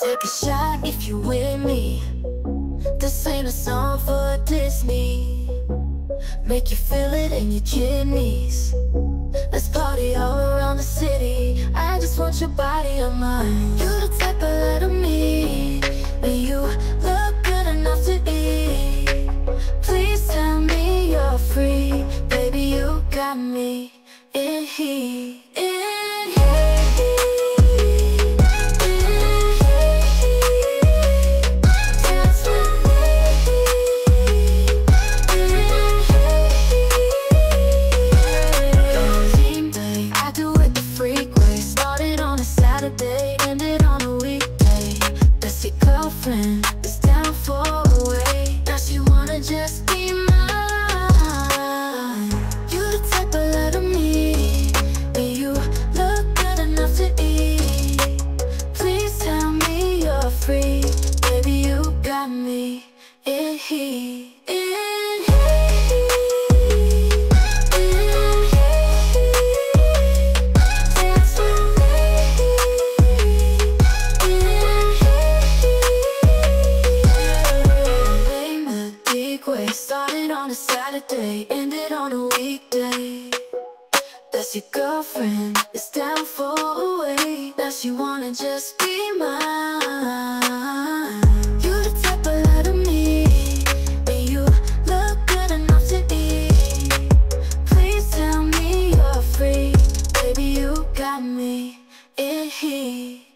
Take a shot if you with me. This ain't a song for Disney. Make you feel it in your kidneys. Let's party all around the city. I just want your body on mine. You the type I let me. And you look good enough to eat. Please tell me you're free. Baby, you got me in heat. day, ended on a weekday. That's your girlfriend, it's down for a way Now she wanna just be mine. You're the type of love to me And you look good enough to eat Please tell me you're free. Baby, you got me in heat.